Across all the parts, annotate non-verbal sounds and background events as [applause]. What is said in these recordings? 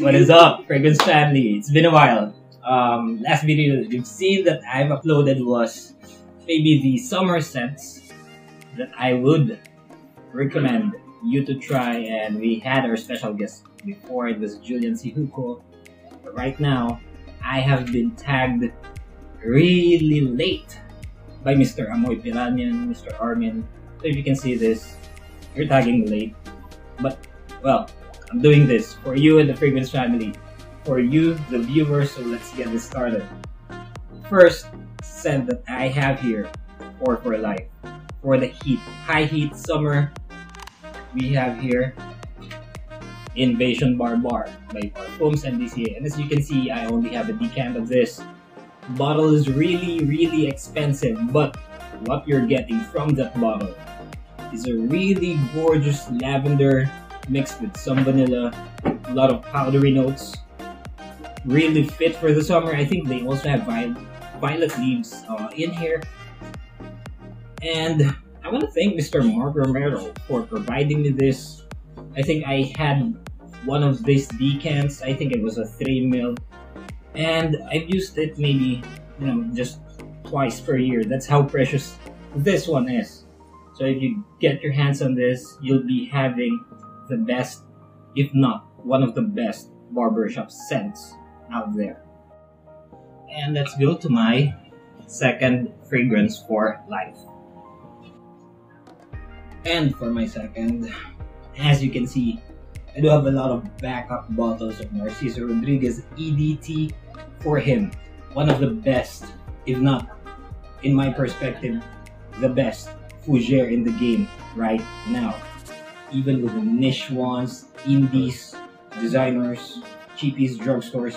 what is up, Fragrance family? It's been a while. Um, last video you've seen that I've uploaded was maybe the summer scents that I would recommend you to try and we had our special guest before it was Julian Sihuko. But right now, I have been tagged really late by Mr. Amoy Piranian, Mr. Armin. So if you can see this, you're tagging late. But, well, I'm doing this for you and the Fragrance family. For you, the viewers, so let's get this started. First scent that I have here, for for life. For the heat, high heat summer, we have here Invasion Barbare by Parfums MDCI. And as you can see, I only have a decant of this. Bottle is really, really expensive, but what you're getting from that bottle is a really gorgeous lavender mixed with some vanilla, a lot of powdery notes. Really fit for the summer. I think they also have violet, violet leaves uh, in here. And I want to thank Mr. Mark Romero for providing me this. I think I had one of these decants. I think it was a 3 mil. And I've used it maybe, you know, just twice per year. That's how precious this one is. So if you get your hands on this, you'll be having the best, if not one of the best barbershop scents out there. And let's go to my second fragrance for life. And for my second, as you can see, I do have a lot of backup bottles of Narciso Rodriguez EDT for him. One of the best, if not, in my perspective, the best fougere in the game right now even with the niche ones, indies, designers, cheapies, drugstores.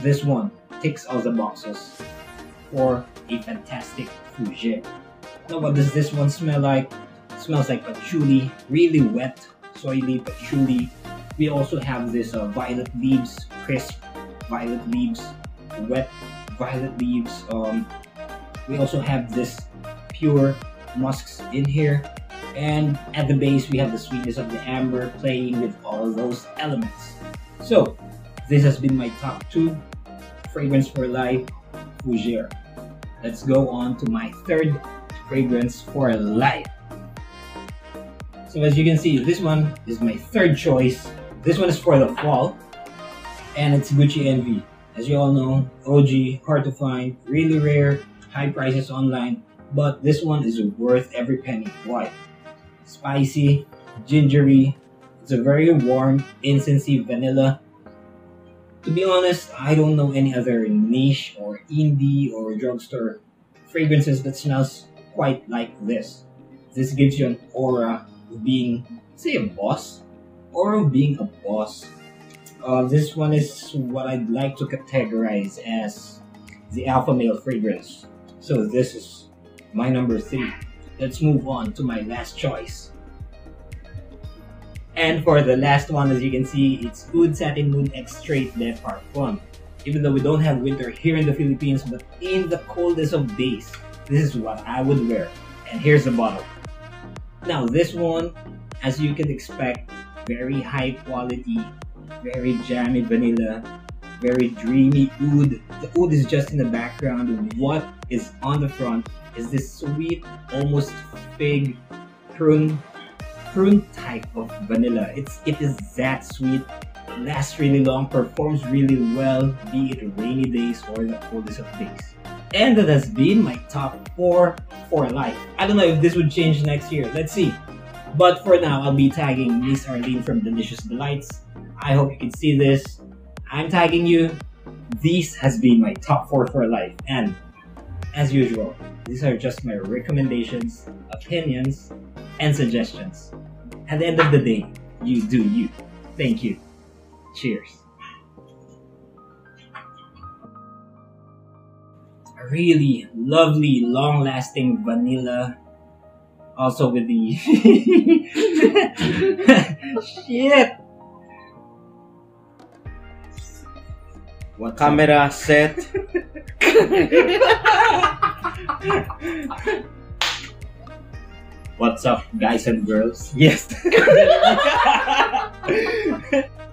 This one ticks all the boxes for a fantastic fougere. Now what does this one smell like? It smells like patchouli, really wet, soily patchouli. We also have this uh, violet leaves, crisp violet leaves, wet violet leaves. Um, we also have this pure musks in here and at the base, we have the sweetness of the amber playing with all those elements. So, this has been my top two fragrance for life fougere. Let's go on to my third fragrance for life. So as you can see, this one is my third choice. This one is for the fall, and it's Gucci Envy. As you all know, OG, hard to find, really rare, high prices online, but this one is worth every penny. Why? Spicy, gingery. It's a very warm, incensey vanilla. To be honest, I don't know any other niche or indie or drugstore fragrances that smells quite like this. This gives you an aura of being, say, a boss, or of being a boss. Uh, this one is what I'd like to categorize as the alpha male fragrance. So this is my number three. Let's move on to my last choice. And for the last one, as you can see, it's Oud Satin Mood Extrait de Parfum. Even though we don't have winter here in the Philippines, but in the coldest of days, this is what I would wear. And here's the bottle. Now this one, as you can expect, very high quality, very jammy vanilla, very dreamy oud. The oud is just in the background. What is on the front is this sweet, almost fig prune prune type of vanilla. It's it is that sweet, lasts really long, performs really well, be it rainy days or the coldest of days. And that has been my top four for life. I don't know if this would change next year. Let's see. But for now, I'll be tagging Miss Arlene from Delicious Delights. I hope you can see this. I'm tagging you. This has been my top four for life. And as usual, these are just my recommendations, opinions, and suggestions. At the end of the day, you do you. Thank you. Cheers. A really lovely, long lasting vanilla. Also with the. [laughs] Shit! What camera set? What's up, guys and girls? yes. [laughs]